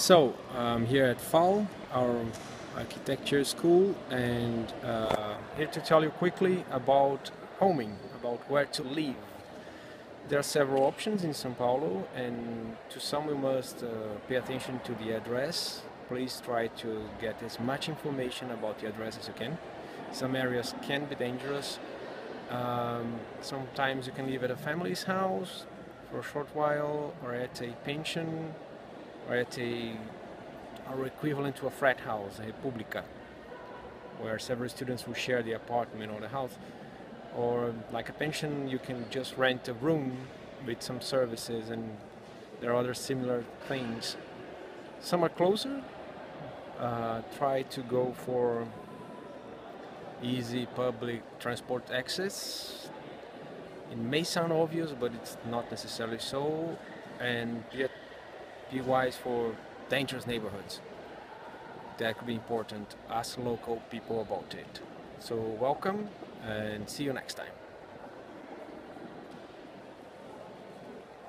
So, I'm here at FAU, our architecture school, and uh, here to tell you quickly about homing, about where to live. There are several options in São Paulo, and to some we must uh, pay attention to the address. Please try to get as much information about the address as you can. Some areas can be dangerous. Um, sometimes you can live at a family's house for a short while, or at a pension, or at a our equivalent to a frat house, a república, where several students will share the apartment or the house. Or like a pension, you can just rent a room with some services, and there are other similar things. Some are closer. Uh, try to go for easy public transport access. It may sound obvious, but it's not necessarily so. And be, be wise for dangerous neighborhoods. That could be important. Ask local people about it. So welcome and see you next time.